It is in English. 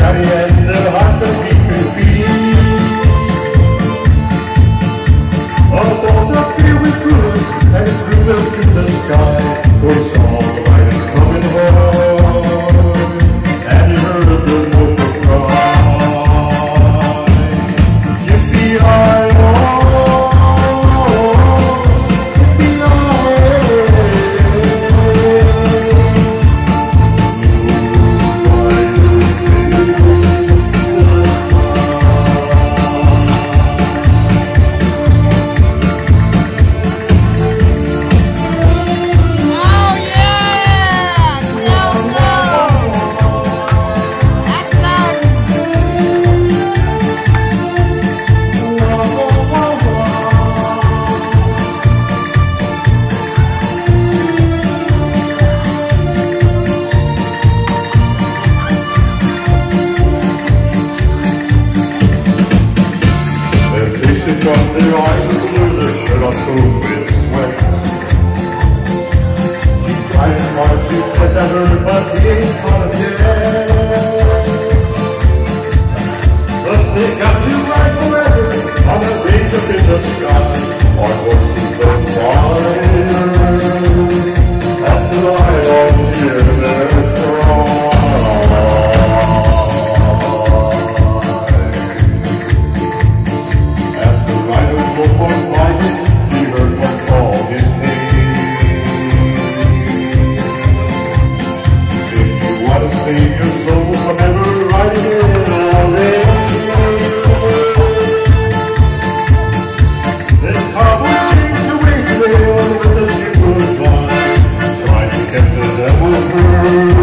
Kariyer message on the line through the shirt on through with sweat. You tried hard to get ever, but he ain't thought of yet. But they got you right forever on a range up in the sky. Amen.